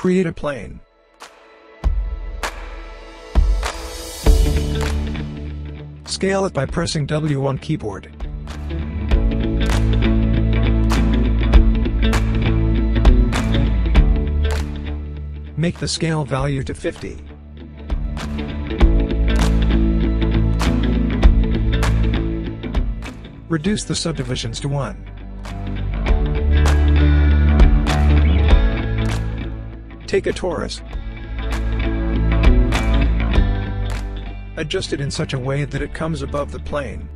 Create a plane. Scale it by pressing W on keyboard. Make the scale value to 50. Reduce the subdivisions to 1. Take a torus. Adjust it in such a way that it comes above the plane.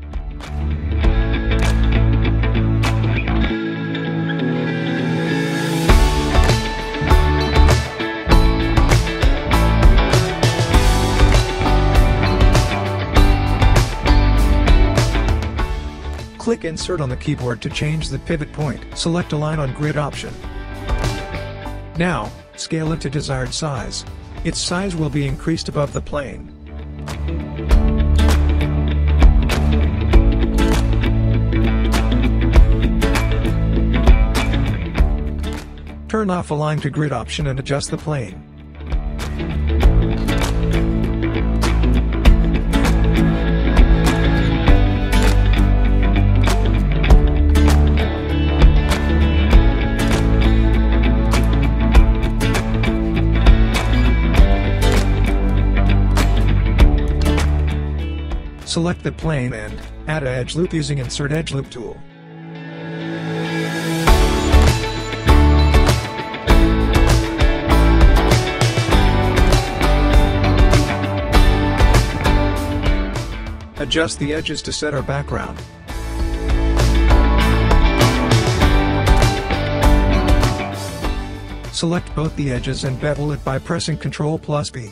Click Insert on the keyboard to change the pivot point. Select Align on Grid option. Now, scale it to desired size. Its size will be increased above the plane. Turn off Align to Grid option and adjust the plane. Select the plane and add a edge loop using Insert Edge Loop tool. Adjust the edges to set our background. Select both the edges and bevel it by pressing Ctrl plus B.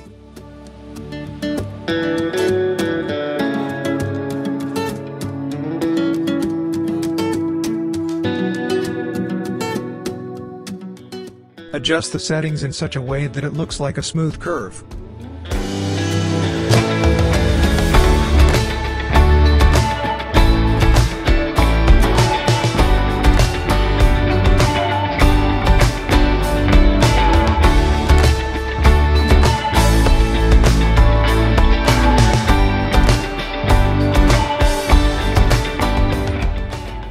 Adjust the settings in such a way that it looks like a smooth curve.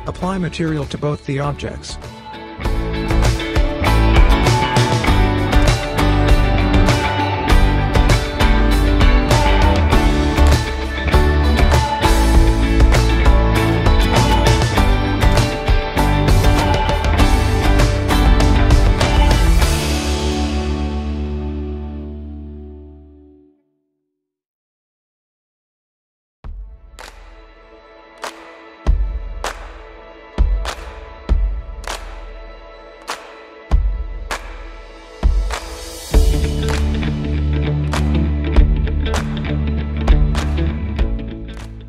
Apply material to both the objects.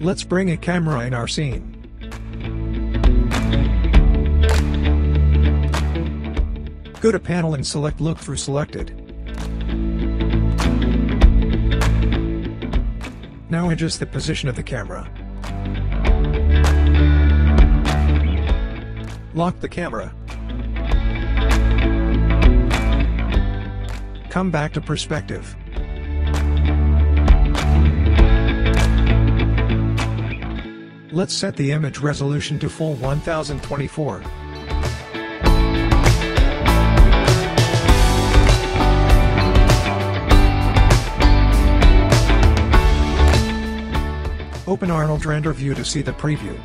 Let's bring a camera in our scene. Go to panel and select look through selected. Now adjust the position of the camera. Lock the camera. Come back to perspective. Let's set the image resolution to full 1024. Open Arnold Render View to see the preview.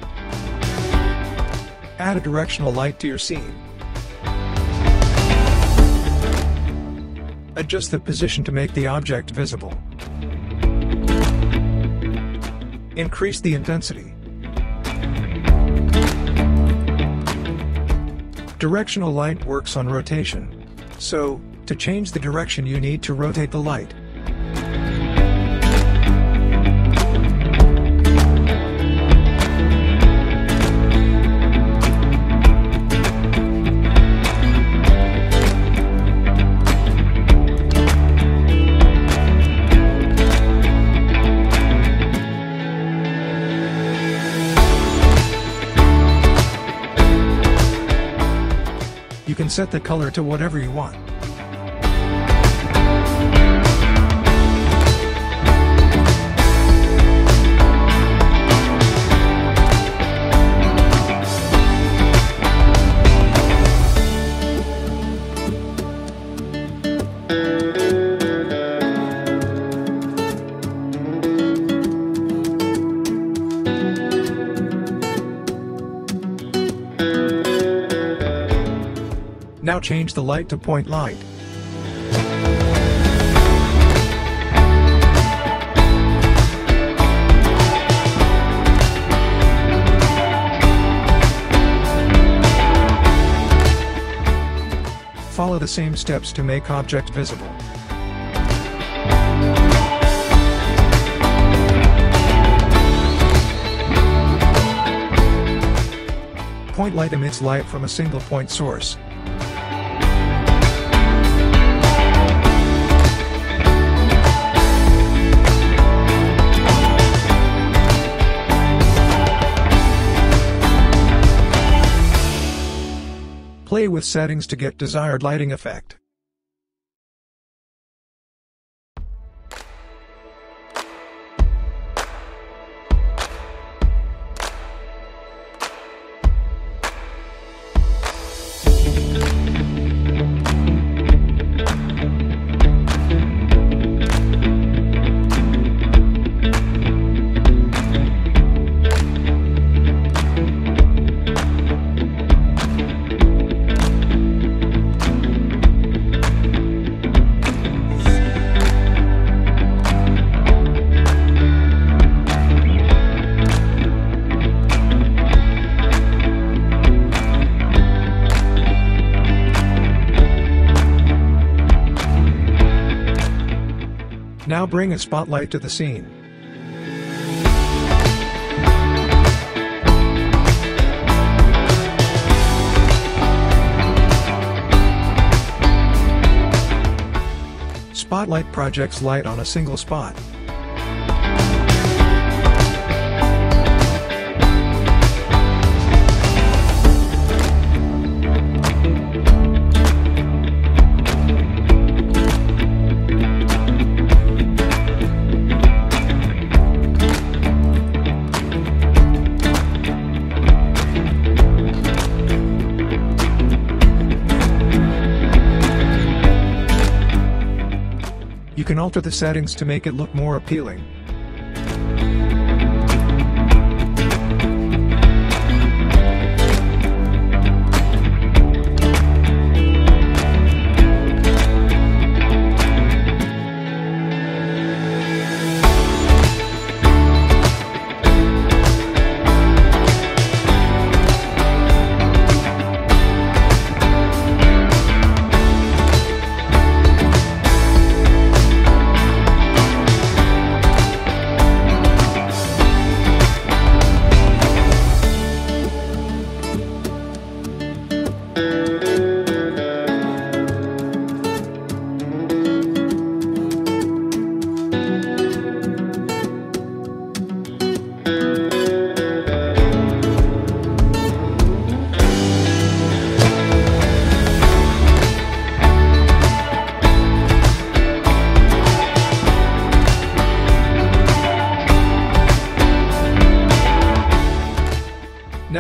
Add a directional light to your scene. Adjust the position to make the object visible. Increase the intensity. Directional light works on rotation. So, to change the direction you need to rotate the light. Set the color to whatever you want. Now change the light to point light. Follow the same steps to make object visible. Point light emits light from a single point source. With settings to get desired lighting effect. Bring a spotlight to the scene. Spotlight projects light on a single spot. You can alter the settings to make it look more appealing.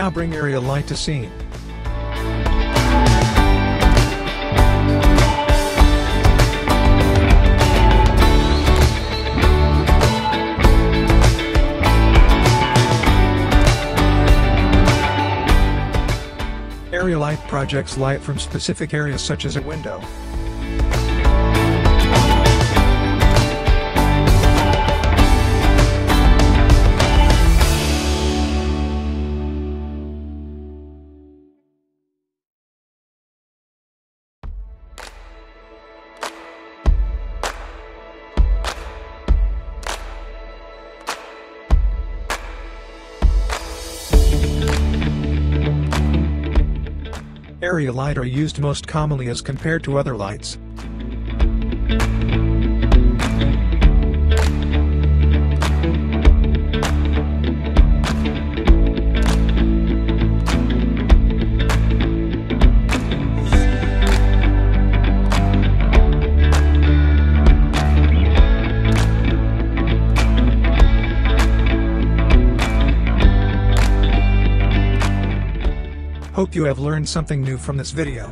Now bring area light to scene. Area light projects light from specific areas such as a window. Area light are used most commonly as compared to other lights. Hope you have learned something new from this video.